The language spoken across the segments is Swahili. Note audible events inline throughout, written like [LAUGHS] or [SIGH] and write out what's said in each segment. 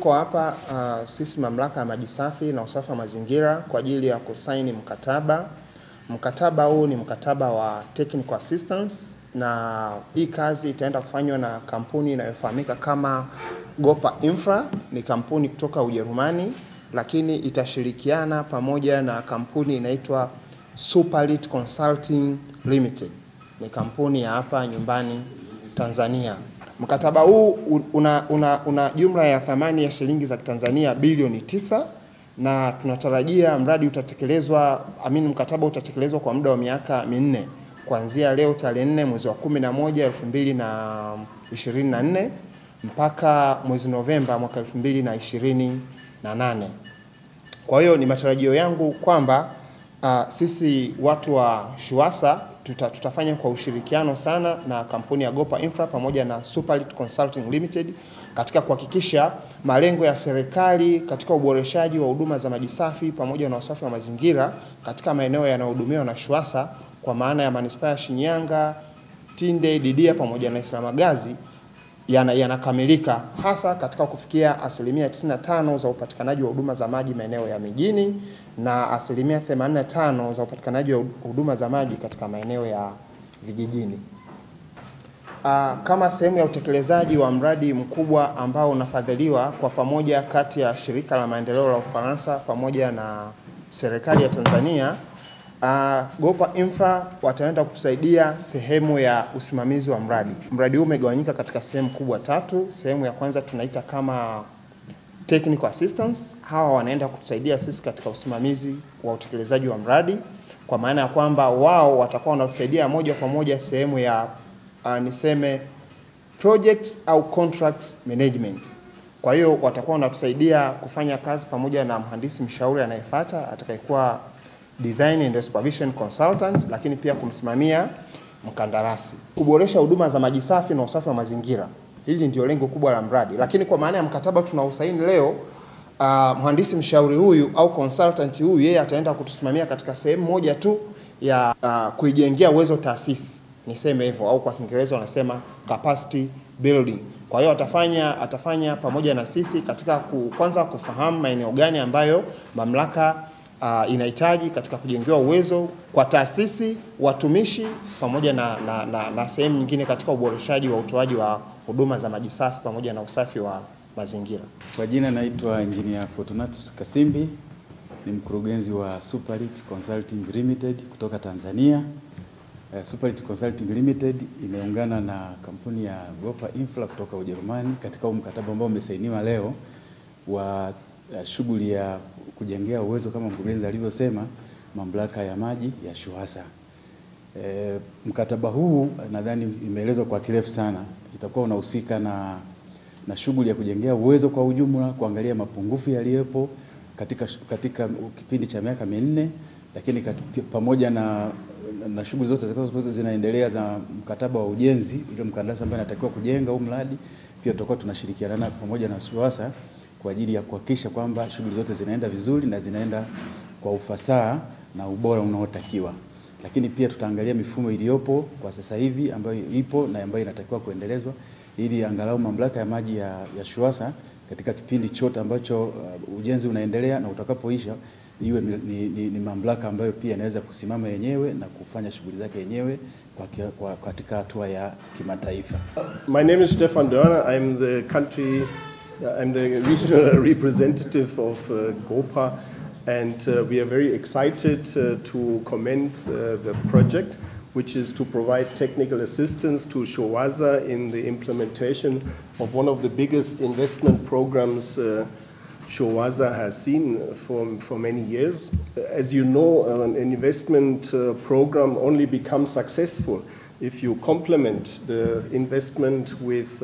tuko hapa uh, sisi mamlaka ya maji safi na usafi wa mazingira kwa ajili ya kusaini mkataba. Mkataba huu ni mkataba wa technical assistance, na hii kazi itaenda kufanywa na kampuni inayofahamika kama Gopa Infra. Ni kampuni kutoka Ujerumani, lakini itashirikiana pamoja na kampuni inaitwa Superlit Consulting Limited, ni kampuni ya hapa nyumbani Tanzania. Mkataba huu una, una, una jumla ya thamani ya shilingi za Tanzania bilioni tisa na tunatarajia mradi utatekelezwa, amini, mkataba utatekelezwa kwa muda wa miaka minne kuanzia leo tarehe nne mwezi wa kumi na moja elfu mbili na ishirini na nne mpaka mwezi Novemba mwaka elfu mbili na ishirini na nane. Kwa hiyo ni matarajio yangu kwamba uh, sisi watu wa SHUWASA tuta, tutafanya kwa ushirikiano sana na kampuni ya Gopa Infra pamoja na Superlit Consulting Limited katika kuhakikisha malengo ya serikali katika uboreshaji wa huduma za maji safi pamoja na usafi wa mazingira katika maeneo yanayohudumiwa na SHUWASA kwa maana ya manispaa ya Shinyanga, Tinde, Didia pamoja na Islamagazi yanakamilika yana hasa katika kufikia asilimia 95 za upatikanaji wa huduma za maji maeneo ya mijini na asilimia 85 za upatikanaji wa huduma za maji katika maeneo ya vijijini. Aa, kama sehemu ya utekelezaji wa mradi mkubwa ambao unafadhiliwa kwa pamoja kati ya shirika la maendeleo la Ufaransa pamoja na serikali ya Tanzania Uh, Gopa Infra wataenda kusaidia sehemu ya usimamizi wa mradi. Mradi huu umegawanyika katika sehemu kubwa tatu. Sehemu ya kwanza tunaita kama technical assistance. Hawa wanaenda kutusaidia sisi katika usimamizi wa utekelezaji wa mradi, kwa maana ya kwamba wao watakuwa wanatusaidia moja kwa moja sehemu ya uh, niseme projects au contract management. Kwa hiyo watakuwa wanatusaidia kufanya kazi pamoja na mhandisi mshauri anayefuata atakayekuwa design and supervision consultants, lakini pia kumsimamia mkandarasi, kuboresha huduma za maji safi na usafi wa mazingira. Hili ndio lengo kubwa la mradi, lakini kwa maana ya mkataba tunaosaini leo, uh, mhandisi mshauri huyu au consultant huyu yeye ataenda kutusimamia katika sehemu moja tu ya uh, kuijengea uwezo taasisi, niseme hivyo, au kwa Kiingereza wanasema capacity building. Kwa hiyo atafanya atafanya pamoja na sisi katika ku, kwanza kufahamu maeneo gani ambayo mamlaka uh, inahitaji katika kujengewa uwezo kwa taasisi, watumishi pamoja na, na, na, na sehemu nyingine katika uboreshaji wa utoaji wa huduma za maji safi pamoja na usafi wa mazingira. Kwa jina naitwa Engineer Fortunatus Kasimbi, ni mkurugenzi wa Superlit Consulting Limited kutoka Tanzania. Uh, Superlit Consulting Limited imeungana na kampuni ya Gopa Infra kutoka Ujerumani katika huu mkataba ambao umesainiwa leo wa shughuli ya kujengea uwezo kama mkurugenzi alivyosema mamlaka ya maji ya SHUWASA. E, mkataba huu nadhani imeelezwa kwa kirefu sana, itakuwa unahusika na, na shughuli ya kujengea uwezo kwa ujumla, kuangalia mapungufu yaliyopo katika, katika kipindi cha miaka minne, lakini katika, pamoja na, na shughuli zote zinaendelea za mkataba wa ujenzi, ile mkandarasi ambaye anatakiwa kujenga huu mradi, pia tutakuwa tunashirikiana pamoja na SHUWASA kwa ajili ya kuhakikisha kwamba shughuli zote zinaenda vizuri na zinaenda kwa ufasaha na ubora unaotakiwa. Lakini pia tutaangalia mifumo iliyopo kwa sasa hivi ambayo ipo na ambayo inatakiwa kuendelezwa ili angalau mamlaka ya maji ya, ya SHUWASA katika kipindi chote ambacho uh, ujenzi unaendelea na utakapoisha iwe ni, ni, ni, mamlaka ambayo pia inaweza kusimama yenyewe na kufanya shughuli zake yenyewe kwa, kwa, katika hatua ya kimataifa. My name is Stefan Dörner. I'm the country I'm the regional [LAUGHS] representative of uh, GOPA, and uh, we are very excited uh, to commence uh, the project, which is to provide technical assistance to SHOWAZA in the implementation of one of the biggest investment programs uh, SHOWAZA has seen for, for many years. As you know, an investment uh, program only becomes successful if you complement the investment with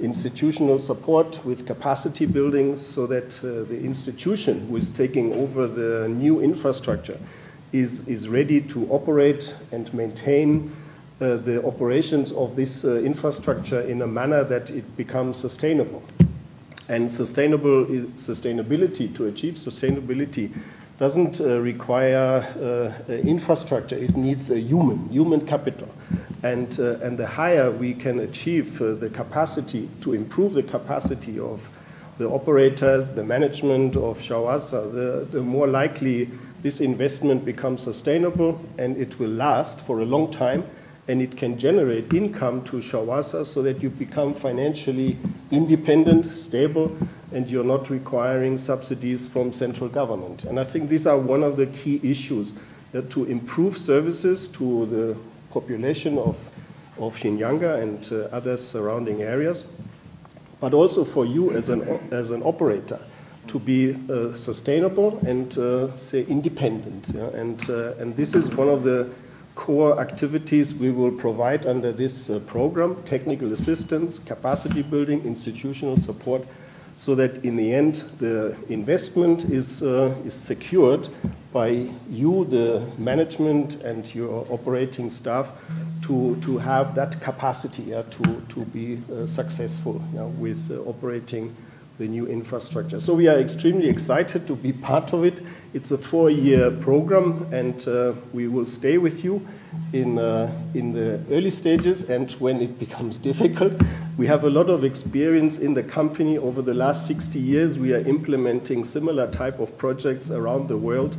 institutional support with capacity building so that uh, the institution who is taking over the new infrastructure is, is ready to operate and maintain uh, the operations of this uh, infrastructure in a manner that it becomes sustainable. And sustainable sustainability, to achieve sustainability, doesn't uh, require uh, infrastructure, it needs a human, human capital. And, uh, and the higher we can achieve uh, the capacity to improve the capacity of, the operators, the management of Shawasa, the, the more likely this investment becomes sustainable and it will last for a long time and it can generate income to Shawasa so that you become financially independent, stable, and you're not requiring subsidies from central government. And I think these are one of the key issues to improve services to the population of, of Shinyanga and uh, other surrounding areas, but also for you as an, as an operator to be uh, sustainable and uh, say independent. Yeah? And, uh, and this is one of the core activities we will provide under this uh, program, technical assistance, capacity building, institutional support, so that in the end the investment is, uh, is secured by you, the management and your operating staff, to, to have that capacity yeah, to, to be uh, successful yeah, with uh, operating the new infrastructure. So we are extremely excited to be part of it. It's a four-year program, and uh, we will stay with you in, uh, in the early stages and when it becomes [LAUGHS] difficult. We have a lot of experience in the company. Over the last 60 years, we are implementing similar type of projects around the world,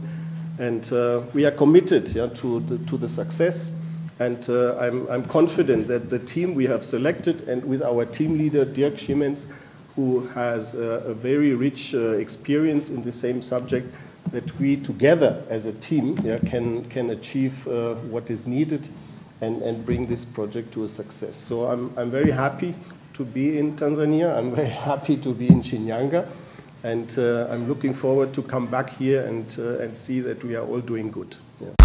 and uh, we are committed yeah, to, the, to the success. And uh, I'm, I'm confident that the team we have selected, and with our team leader, Dirk Schiemens, who has a, a very rich uh, experience in the same subject, that we together as a team yeah, can, can achieve uh, what is needed and, and bring this project to a success. So I'm, I'm very happy to be in Tanzania. I'm very [LAUGHS] happy to be in Shinyanga. And uh, I'm looking forward to come back here and, uh, and see that we are all doing good. Yeah.